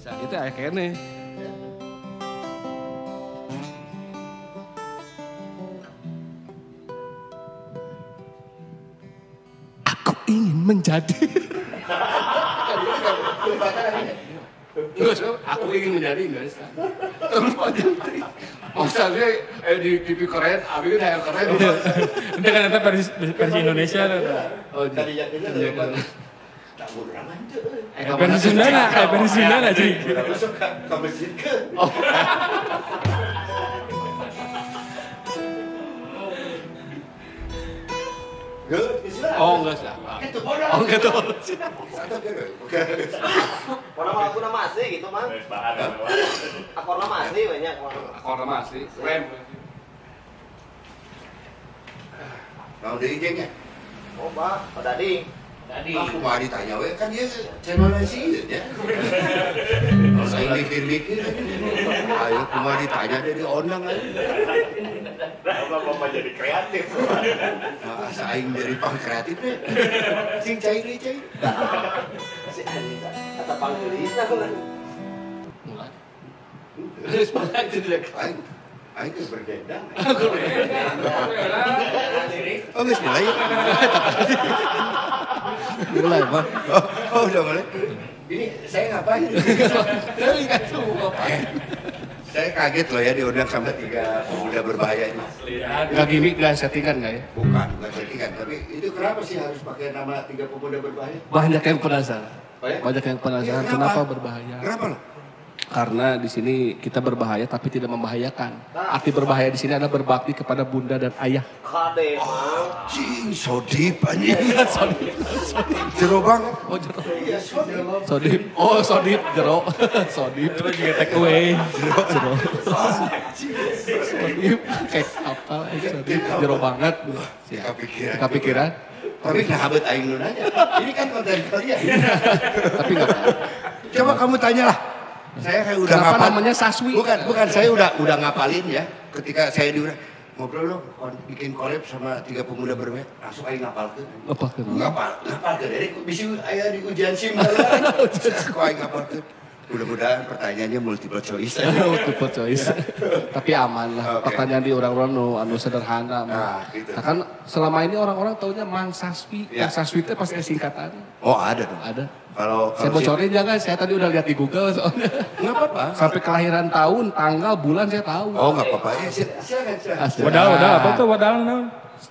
Bisa itu aya kene. Aku ingin menjadi. Enggak, aku ingin menjadi bisa. Terus panjang tadi. Maksudnya eh, di TV keren, abi kan yang keren. Itu kan itu versi, Indonesia. Oh, Tadi iya. Tak bodoh amat tuh. Eh, Eh, versi Sunda lah, eh, versi Sunda lah cuy. Masuk ke ke masjid ke? Good, Islam. Oh, enggak siapa. Itu bodoh. Oh, enggak tahu. Satu ke? Oke. Warna aku nama asli gitu mang. Akor nama asli banyak. Akor nama asli. Keren. Mau dari jengnya? Oh pak, oh dadi. Tadi. Aku mau ditanya, we kan dia channel sih ya. Kalau saya mikir-mikir, ayo aku mau ditanya dari onang aja. Bapak jadi kreatif? Nah, aing dari pang kreatif deh. Sing cair deh cair. Si Anita. Kata panggilis aku kan. Mulai. Terus mulai itu dia. Aing, ke berbeda. Aku Oh, geus mulai. Mulai, Pak. Oh, oh, udah mulai. Ini saya ngapain? Saya lihat tuh ngapain. saya kaget loh ya diundang sama tiga pemuda berbahaya ini. Enggak gimmick, enggak settingan enggak ya? Bukan, bukan settingan. Tapi itu kenapa sih harus pakai nama tiga pemuda berbahaya? Banyak yang penasaran. Oh ya? Banyak yang penasaran Iya, kenapa berbahaya. Kenapa loh? Karena di sini kita berbahaya tapi tidak membahayakan. Arti berbahaya di sini adalah berbakti kepada bunda dan ayah. Kade mang. Cing, so deep anjing. Jero banget. Oh, jero. So deep. Sodip. Oh, sodip jero. Sodip. Itu juga take away. Jero. Jero. Sodip. Kayak apa? Sodip. Jero banget. Tidak kepikiran. Kepikiran. Tapi sahabat aing nu nanya. Ini kan konten kalian. Tapi enggak apa. Coba kamu tanyalah. Saya kayak udah Kenapa ngapal. namanya Saswi? Bukan, bukan. Saya udah udah ngapalin ya. Ketika saya diundang ngobrol kon- bikin collab sama tiga pemuda berbahaya. Langsung aing ngapal ke. Apa kan? Ngapal, ngapal ke. Jadi bisa aya di ujian SIM. Kok aing ngapal ke. Mudah-mudahan pertanyaannya multiple choice. Multiple choice. Tapi aman lah. Oke. Pertanyaan di orang-orang nu anu sederhana. Nah, mah. gitu. Nah, kan selama ini orang-orang taunya Mang Saswi. Ya. Mang Saswi itu pasti singkatan. Oh ada dong. Ada. Kalau Saya kalau si- bocorin jangan, saya tadi udah lihat di Google soalnya. nggak apa-apa. Sampai kelahiran tahun, tanggal, bulan saya tahu. Oh nggak apa-apa. Ya, sil- silakan. Wadal, wadal, apa tuh naon?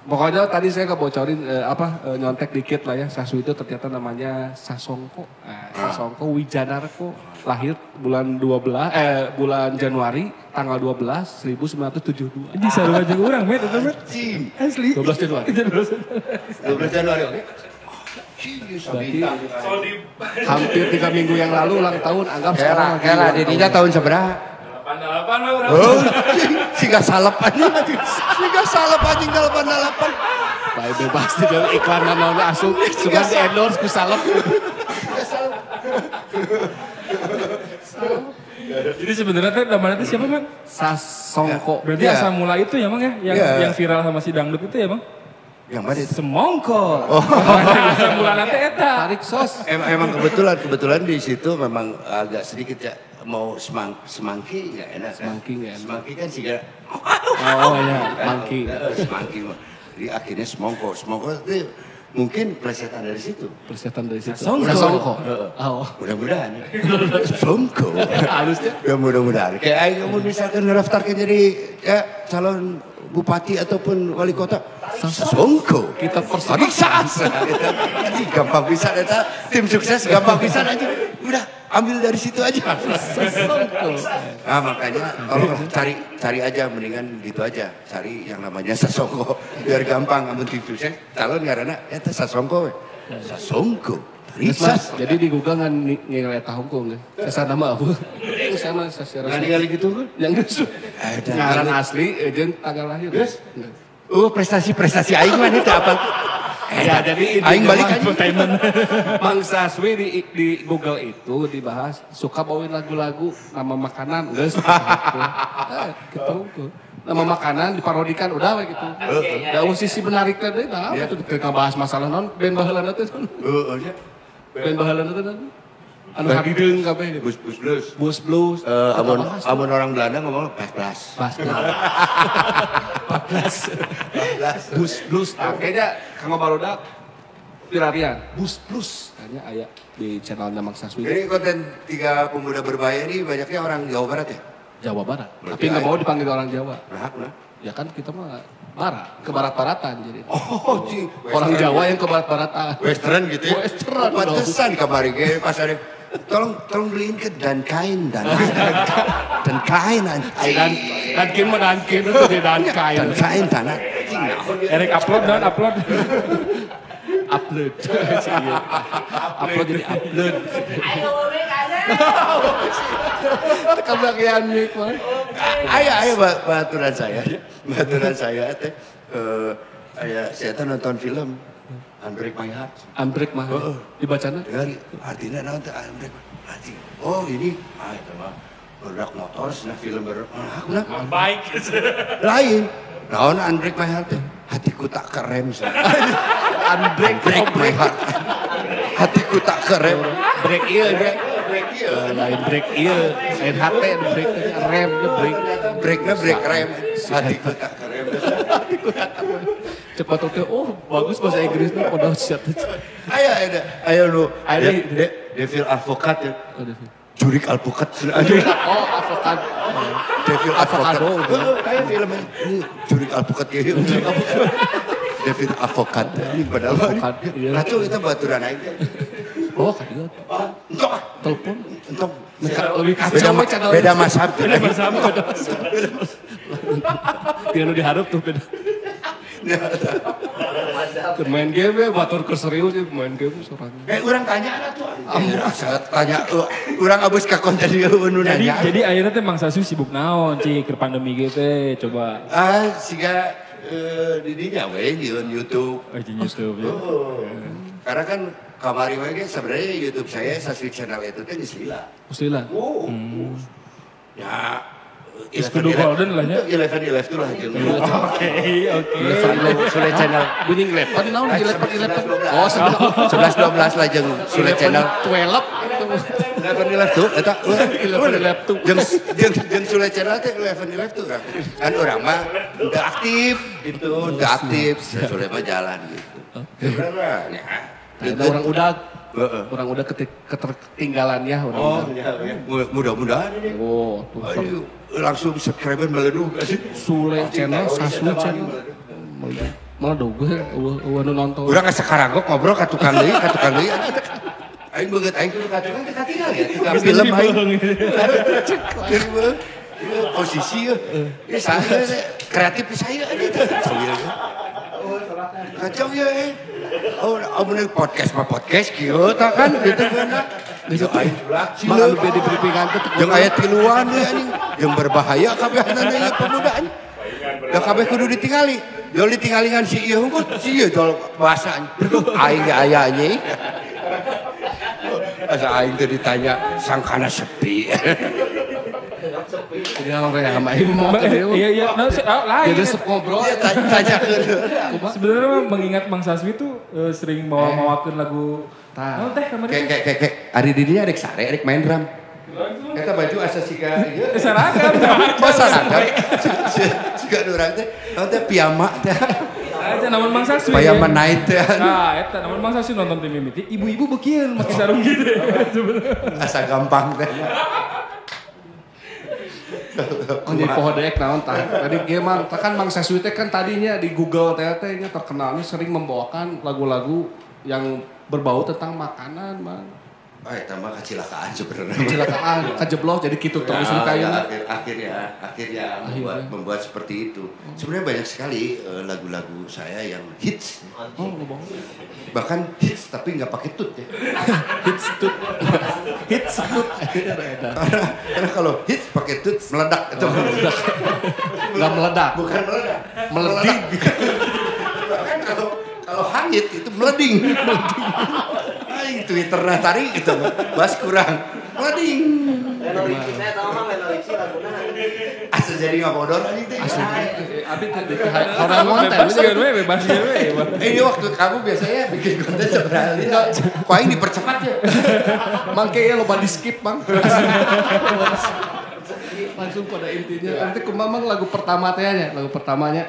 Pokoknya tadi saya kebocorin eh, apa eh, nyontek dikit lah ya. Saswi itu ternyata namanya Sasongko. Nah, Sasongko Wijanarko lahir bulan 12 eh bulan Januari tanggal 12 1972. Ini sarua jeung urang, met, itu met. Asli. 12 Januari. 12 Januari oke. Cing, Berarti hampir tiga minggu yang lalu ulang tahun anggap sekarang kela, dirinya tahun. seberapa? 88 lah urang. Oh, singgah salep aja. Singgah salep aja delapan delapan. Baik bebas di dalam iklan naon asup suka di endorse ku salep. Jadi sebenarnya tuh namanya siapa, Bang? Sasongko. Berarti Iya. asal mula itu ya, Bang ya? Yang Iya. yang viral sama si dangdut itu ya, Bang? Yang mana itu? Semongko. nanti eta. Tarik sos. Em- emang kebetulan kebetulan di situ memang agak sedikit ya mau semang semangki nggak enak kan? Semangki nggak enak. Semangki kan sih gak Oh ya, monkey. semangki mah. Jadi akhirnya semongko semongko itu mungkin plesetan dari situ. Persetan dari situ. Sasongko. Sasongko. Oh. Mudah-mudahan. Semongko. Halusnya. Ya mudah-mudahan. Kayak kamu misalkan ngedaftarkan jadi ya calon bupati ataupun wali kota. Songko. Kita. Bisa. Ini gampang bisa eta tim sukses gampang bisa aja. Udah ambil dari situ aja. Sasongko. Nah makanya tolong cari cari aja mendingan gitu aja. Cari yang namanya sasongko biar gampang kamu tim sukses. Calon karena eta sasongko. we. Sasongko. Risas. Jadi di Google nggak ngelih tahungkung kan? Saya nama aku. Sama saya Nggak ningali gitu kan? Yang geus. Ada. Ngaran asli, eh, jeung tanggal lahir. Oh prestasi-prestasi aing mah itu apa? Ya, jadi Aing balik. Entertainment. Mang Saswi di, di Google itu dibahas suka bawain lagu-lagu nama makanan geus gitu. Eh, gitu. Nama makanan diparodikan udah gitu. Da uh, sisi menarik teh nah Iya. itu ketika bahas masalah non band baheulana teh. Oh, oh, ya. Band baheulana teh anu hadideung kabeh Bus bus blues. bus blues Eh, Kota amun amun orang Belanda ngomong pas blas. Bas. 14. Bus blues. Nah, kayaknya Kang Baroda pirarian. Bus blues. Kayaknya aya di channelnya Mang Saswi. Ini konten tiga pemuda berbahaya ini banyaknya orang Jawa Barat ya? Jawa Barat. Berarti Tapi nggak mau dipanggil orang Jawa. Nah, nah. Ya kan kita mah barat, ke barat-baratan jadi. Oh, ci. Orang Jawa yang ke barat-baratan. Western gitu ya? Western, Pantesan kamari ge pas ada tolong tolong beliin ke dan kain dan dan kain anjing. Dan dan kin mah dan kin itu di dan kain. dan kain tanah. Erek upload dan upload. Upload. Upload jadi upload. Ayo ngomong aja. Tekan bagian mic mah. Ayo ayo ba- baturan saya. Baturan saya teh eh aya saya teh nonton film Unbreak My Heart. Ambrek mah. Dibacana. Dengar artinya naon teh Unbreak My Heart. Oh ini ah itu mah berdak motor cenah film ber ah, aku nah, Baik. lain. Naon Unbreak My Heart? Hatiku tak kerem. Unbreak Break my heart. Hatiku tak kerem. break iya dia. Break iya. Eh, Lain break iya, lain hati break remnya break. Breaknya break rem. Hatiku tak kerem. Cepat oke. Oh, bagus bahasa Inggrisnya pada siap. Ayo ayo ayo lu. Ayo, De- de- Devil Advokat ya. Oh, Jurik Alpukat. Oh, avokat. Devil. Avocado. Oh, Kayak film ini Jurik Alpukat gitu. Devil Advokat. Ini padahal Advokat, iya. Ratu kita baturan aja. Oh, kan Entok. telepon. Entok. Lebih Beda, kacau mah channel. beda mazhab. Sama beda. Dia nu diharap tuh beda. Keur main game ya, batur ke serius ya, main game sorangan. Eh, orang tanya lah tuh. Amur saya tanya tuh. Orang abis ke konten dia nu Jadi nanya. jadi akhirnya teh Mang Sasu sibuk naon cik ke pandemi gitu coba Ah, siga eh, didinya we nyieun YouTube. eh, di YouTube ya. Karena kan kamari we ge sebenarnya YouTube saya Saswi channel itu teh geus lila. Mustila. Oh. Ya Is kudu golden lah, ya. Eleven Eleven lah jeung. Oke oke. Sule channel Winning Eleven, di Eleven Eleven? Oh, sebelas dua belas lah jeung Sule channel. Twelve. Eleven Eleven tuh eta Eleven Eleven tuh. jeung jeung jeung Sule channel teh Eleven Eleven tuh kan. Kan orang mah udah aktif gitu, udah aktif. Sule mah jalan gitu. Ada orang udah, Heeh. orang udah ketik- ketertinggalannya orang Oh, udah. ya, ya. mudah-mudahan ini. Oh, tuh. Langsung subscriber meleduk gak sih? Sule channel, Sasu channel. Meleduk gue, nu nonton. Urang ka sekarang kok ngobrol ka tukang deui, ka tukang deui. Aing beungeut aing ka tukang teh katinggal ya. Tukang film aing. Ieu posisi ya. Ya kreatif saya aja teh. Kacau ya. eh. Oh, amun podcast mah podcast tah kan gitu kan. Aing ulah anu teh Jeung aya tiluan ya anjing. Jeung berbahaya kabehna ya pemuda anjing. Da kabeh kudu ditingali. Jol ditinggalingan si ieu hungkul, si ieu jol bahasa anjing. Aing ge aya anjing. Asa aing teh ditanya sangkana sepi. Jadi orang kayak sama ibu mau Mbak, ke dia. Iya iya, nah, se- ah, lain. Jadi resep ngobrol. Dia tanya tanyakeun. Sebenarnya mengingat Mang Saswi tuh eh, sering bawa bawakan lagu. Tah. Oh teh kemarin. Kayak kayak kayak Ari didinya adek sare, adek main drum. Eta baju asa siga ieu. Eh, seragam. Masa sadar? Siga urang teh, naon teh piyama teh. Aja namun Mang Saswi. Payama ya. night teh. Nah, eta namun Mang Saswi nonton tim mimiti, ibu-ibu bekieu pakai sarung gitu. Sebenarnya. Asa gampang teh. Oh, jadi pohon dek naon tah. Tadi gimana? Kan Mang Saswi teh kan tadinya di Google teh teh nya terkenalnya sering membawakan lagu-lagu yang berbau tentang makanan, Bang. Oh, eta mah kecelakaan sebenarnya. Kecelakaan, kejeblos jadi gitu terus Ya, nu kayaknya. ya, akhir, akhirnya akhirnya membuat, membuat seperti itu. Sebenarnya banyak sekali eh, lagu-lagu saya yang hits, Oh, bahkan hits tapi nggak pakai tut ya. Hits tut. Hits tut. Karena, karena kalau hits pakai tut meledak itu Enggak meledak. bukan meledak, Meleding. bahkan kalau kalau hangit itu meleding. meleding. Twitter nah tadi gitu, bahas kurang laguna. Asal jadi nggak bodor aja teh. Asli. Abi orang konten. Bebas ya ya. Eh, ini waktu kamu biasanya bikin konten sebenarnya. Kok ini dipercepat ya? Mangke ya loba di skip bang. Langsung pada intinya. Nanti kumamang lagu pertama teh nya, lagu pertamanya.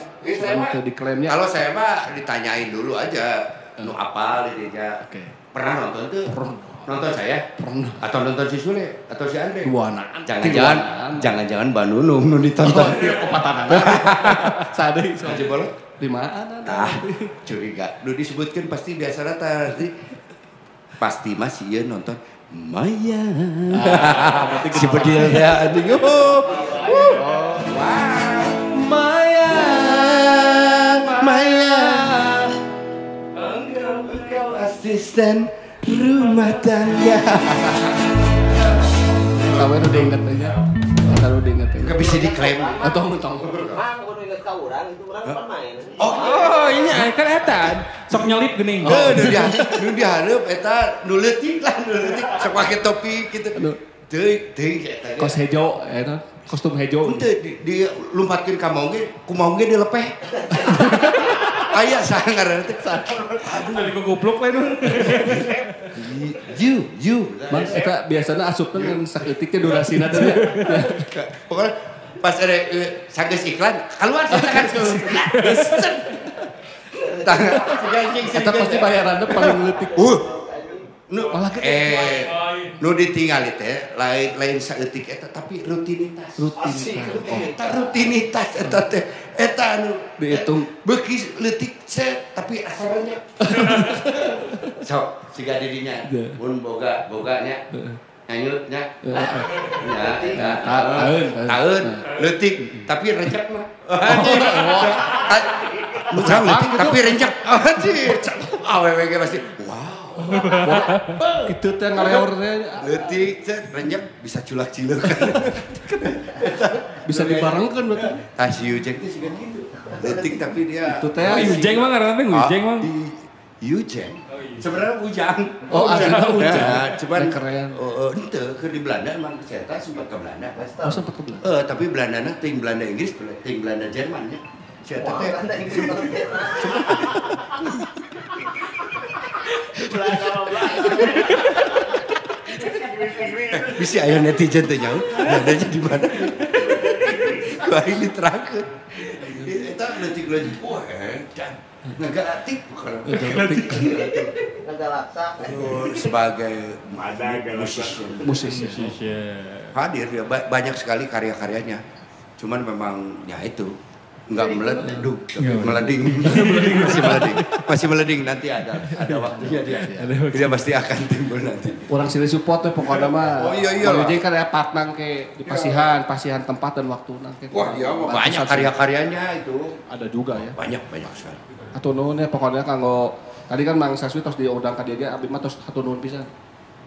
Diklaimnya. Kalau saya mah ditanyain dulu aja. Nu apa gitu. Oke. Pernah nonton tuh? Pernah. Nonton saya? Pernah. Atau nonton si Sule? Atau si Andre? Dua anak. Jangan-jangan, jangan-jangan Mbak Nunung nu ditonton. Oh, iya, opatan anak. Sadai. Aja boleh. Di mana? Tah, curiga. Nu disebutkan pasti biasa tadi. Pasti masih ya nonton Maya. si bedil ya anjing. Oh. Maya. Maya. Asisten rumah tangga. Kamu udah diinget aja. Kalau udah inget aja. Gak bisa diklaim. Atau mau tahu. Mang kudu inget ka urang itu urang kan main. Oh, Oh iya kan eta. Sok nyelip geuning. Oh, nu dia nu dihareup eta nu leutik lah nu leutik sok pake topi gitu. Teuing teuing eta. Kos hejo, kan? Kostum hejo. Henteu di, di lumpatkeun ka mau ge, kumaha ge dilepeh. Aya saha ngaranna teh. Dari goblok we nu. You, you. Bang, eta biasanya asupnya dengan saketiknya durasina teh. ya. Pokoknya pas ada eh, sanggeus iklan, keluar saya kan. Tangan. Eta pasti bayarannya paling letik. Uh. Nu, Malah ke- eh, nu ditinggal teh lain lain saeutik eta tapi rutinitas. Rutinitas. Eta rutinitas eta teh eta anu Dihitung. beuki leutik set tapi asalnya. Sok siga dirinya. Ya. Mun boga boganya nyanyutnya. Ya. Ya, ya. Ta- taeun, taeun. Taeun, leutik tapi rencek mah. Bukan leutik tapi rencek. Anjir. Awewe ge pasti wow. Itu teh ngaleor teh Leutik set rencek bisa culak ciluk. bisa dibarengkeun berarti. Ah si Ujeng tuh juga gitu. Leutik tapi dia Itu teh Oh, Ujeng mah ngaranna teh Ujeng mah. Ah, di- Ujeng. Sebenarnya Ujang. Oh, aslinya Ujang. Cuman Keren. Oh, oh, ente ke di Belanda emang saya sempat ke Belanda. Oh sempat ke belakang. Eh, tapi Belanda na ting Belanda Inggris, ting Belanda Jerman ya. Saya Wah, teh kan da Inggris. Bisa aya netizen teh nyaho. Belandanya di mana? Gua ini terakhir. Eta leutik-leutik wah edan. Ngagatik bukan. Naga laksa. Oh, sebagai musician. Musisi. hadir ya ba- banyak sekali karya-karyanya cuman memang ya itu nggak meleduk meleding. Masih meleding masih meleding. Nanti ada ada waktunya dia dia pasti akan timbul nanti. Orang sini support teh pokoknya mah. Oh, iya, iya. Kalau jadi kan ya patnang ke di pasihan, pasihan tempat dan waktu nang ke. wah ya Batasan banyak karya-karyanya itu. Ada juga ya. banyak banyak sekali. Atau nuhun ya pokoknya kanggo tadi kan Mang Saswi terus diundang ka dia ge abi mah terus satu nuhun pisan.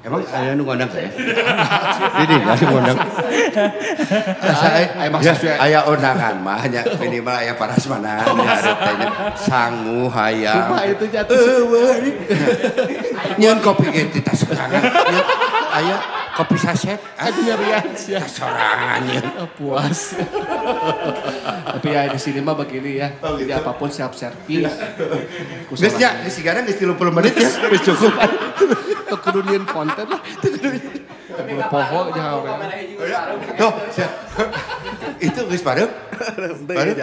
Emang saya nu ngundang saya jadi nggak ngundang Ay, Mang Ya, Saswi. aya undangan mah hanya minimal aya parasmanan ya tanya sangu hayang Lupa itu jatuh. Ini. Nyeun kopi teh tas sorangan. Nyeun aya kopi saset. Aduh nyarian sih. Tas sorangan. Ah, puas. Tapi ya di sini mah begini ya. Oh, gitu. Jadi apa pun siap servis. Geus nya geus sigana geus 30 menit ya. Geus kedunian konten lah. Kudu poho aja orang. Tuh, itu geus parem. Parem.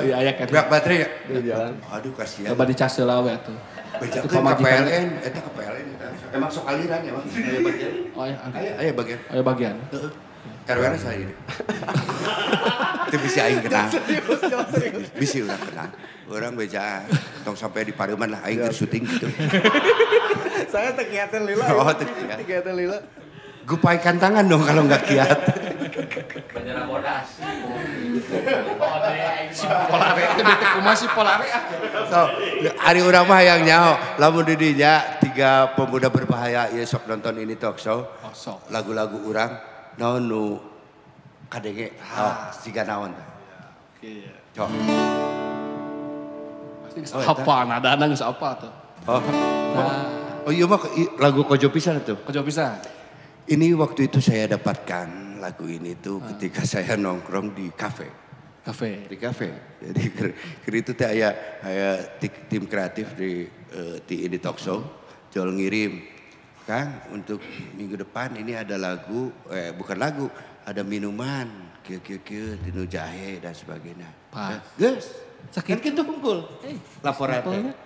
Iya aya kan. Berak baterai ya? jalan. Aduh kasihan. Coba dicas heula we atuh. Beja Itu ke. PLN, eta ke PLN. Emang sok aliran ya, Bang? Aya bagian. Oh ya, Aya aya bagian. aya bagian. RW na saya ini. Itu bisa aing kenal. Bisa udah kenal. Orang beja tong sampai di Pareman lah aing syuting gitu. Saya teh kiatan lila. Oh, ya. teh kiat. Kiatan lila. Gupaikan tangan dong kalau nggak kiat. Polare itu di kumaha si polare ah. So, hari orang mah yang nyaho, lamun di dinya tiga pemuda berbahaya ya sok nonton ini talk show. Oh, sok. Lagu-lagu orang naon nu kadenge oh, siga naon. Cok. Pasti geus apa nada nang apa tuh. Oh. Oh iya mah lagu Kojo pisan tuh. kojo bisa. Ini waktu itu saya dapatkan lagu ini tuh ketika saya nongkrong di kafe. Kafe. Di kafe. Jadi ker itu teh aya aya ti- tim kreatif di eh, di ini talk show. Jol ngirim, Kang untuk minggu depan ini ada lagu, eh bukan lagu, ada minuman, kieu kieu kieu, tinu jahe dan sebagainya. Pas. Gus, Sakit. kan kita kumpul. Laporan teh.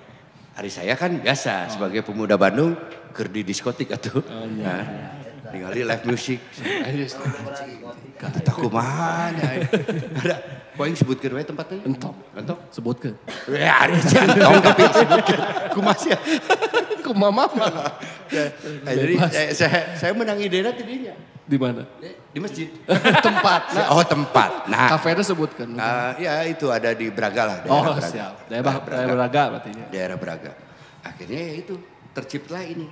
Hari saya kan biasa sebagai pemuda Bandung ker di diskotik atuh. Nah, ningali live music. Kata tak kumaha nya. Ada poin sebutkeun we tempatnya? Entok. Entok. Sebutkan. Ya, ada jantong tapi sebutkeun. Kumaha sih? Kumaha mama. Nah, Jadi saya, saya, saya menang idenya tidinya. Di mana? Di masjid. Tempat. Oh tempat. Nah, Kafenya sebutkan. nah, ya itu ada di Braga lah. daerah oh Braga. siap. Daerah, daerah Braga berarti ya. Daerah Braga. Akhirnya ya itu terciptalah ini.